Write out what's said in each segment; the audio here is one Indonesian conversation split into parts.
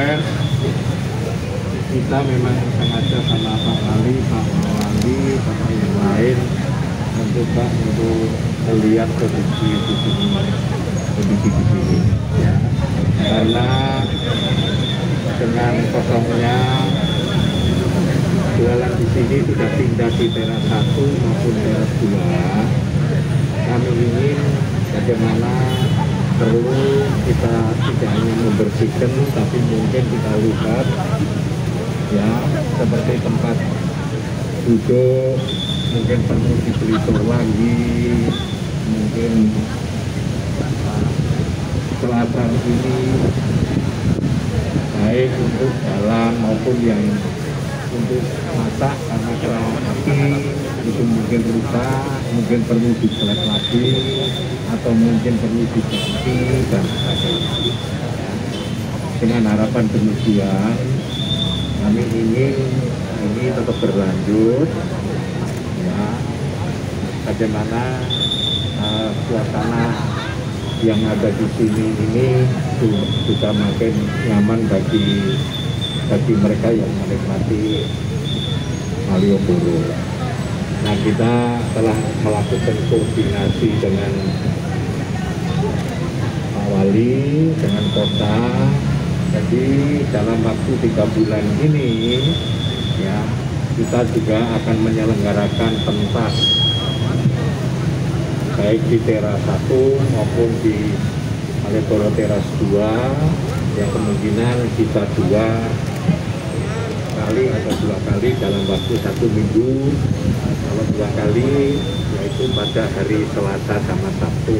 pers kita memang sengaja sama Pak Wali, Pak Wali, Bapak yang lain mencoba untuk melihat kondisi di sini, kondisi di sini, ya. Karena dengan kosongnya jualan di sini sudah pindah di teras satu maupun teras dua. Kami ingin bagaimana perlu kita tidak hanya membersihkan tapi mungkin kita lihat ya seperti tempat duduk mungkin perlu dibeli lagi mungkin selatan ini baik untuk jalan maupun yang untuk masak karena kena api itu mungkin rusak mungkin perlu dijelek lagi atau mungkin perlu diganti dan dengan harapan demikian kami ingin ini tetap berlanjut ya. Bagaimana uh, suasana yang ada di sini ini juga makin nyaman bagi bagi mereka yang menikmati Malioboro. Nah kita telah melakukan koordinasi dengan Pak Wali, dengan kota, jadi dalam waktu tiga bulan ini ya kita juga akan menyelenggarakan pentas baik di teras satu maupun di Malioboro teras 2 yang kemungkinan bisa dua kali atau dua kali dalam waktu satu minggu. Kalau dua kali yaitu pada hari Selasa sama Sabtu.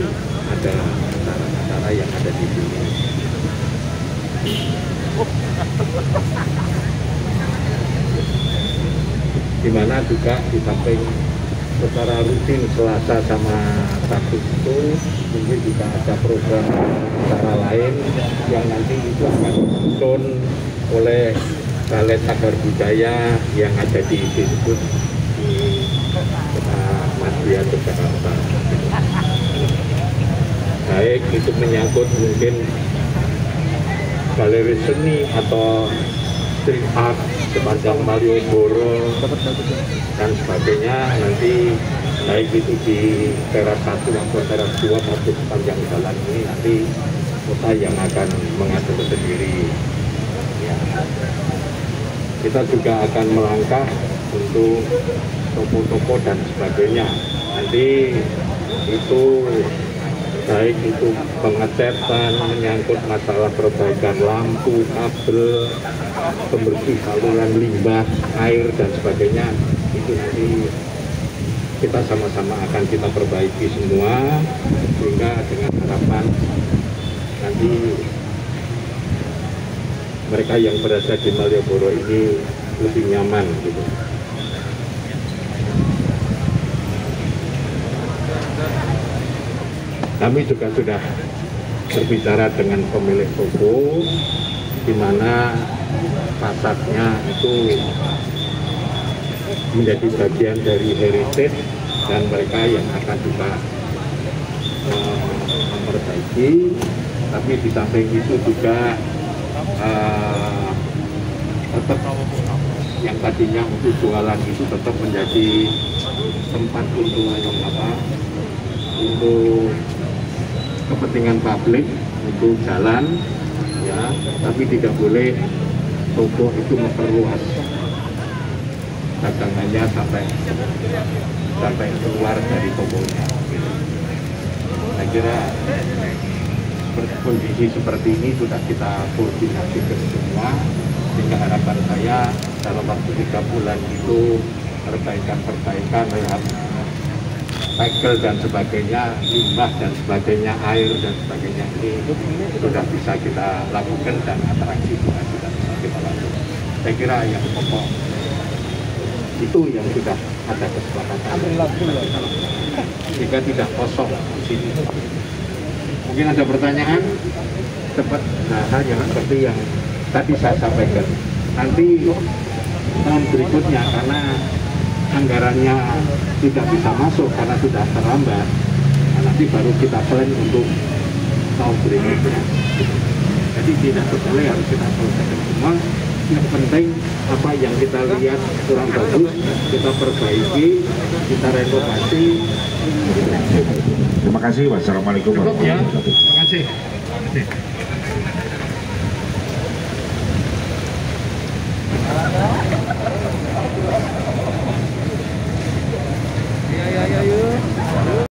Ada acara-acara yang ada di sini. Di mana juga di samping secara rutin Selasa sama Sabtu itu mungkin juga ada program acara lain yang nanti itu akan disusun oleh Balai Tagar Budaya yang ada di disebut di Kota Madya Yogyakarta. Baik itu menyangkut mungkin galeri seni atau street art sepanjang Malioboro dan sebagainya. Nanti baik itu di teras satu maupun teras dua maupun sepanjang jalan ini nanti kota yang akan mengatur sendiri ya. Kita juga akan melangkah untuk toko-toko dan sebagainya. Nanti itu baik itu pengecetan menyangkut masalah perbaikan lampu, kabel, pembersih saluran limbah, air dan sebagainya. Itu nanti kita sama-sama akan kita perbaiki semua sehingga dengan harapan nanti mereka yang berada di Malioboro ini lebih nyaman gitu. Kami juga sudah berbicara dengan pemilik toko di mana fasadnya itu menjadi bagian dari heritage dan mereka yang akan juga uh, memperbaiki tapi di samping itu juga uh, tetap yang tadinya untuk jualan itu tetap menjadi tempat untuk apa untuk kepentingan publik untuk jalan ya tapi tidak boleh toko itu memperluas dagangannya sampai sampai keluar dari tokonya gitu. saya kira kondisi seperti ini sudah kita koordinasikan semua sehingga harapan saya dalam waktu tiga bulan itu perbaikan-perbaikan tackle dan sebagainya, limbah dan sebagainya, air dan sebagainya ini sudah bisa kita lakukan dan atraksi juga sudah bisa kita lakukan. Saya kira yang pokok itu yang sudah ada kesepakatan jika tidak kosong di sini. Mungkin ada pertanyaan cepat nah hal yang seperti yang tadi saya sampaikan. Nanti tahun berikutnya karena anggarannya tidak bisa masuk karena sudah terlambat nah, nanti baru kita plan untuk tahun berikutnya Jadi tidak boleh harus kita selesaikan semua. Yang penting apa yang kita lihat kurang bagus, kita perbaiki, kita renovasi. Terima kasih. Wassalamualaikum Cukup ya. warahmatullahi wabarakatuh. Terima kasih. Terima kasih.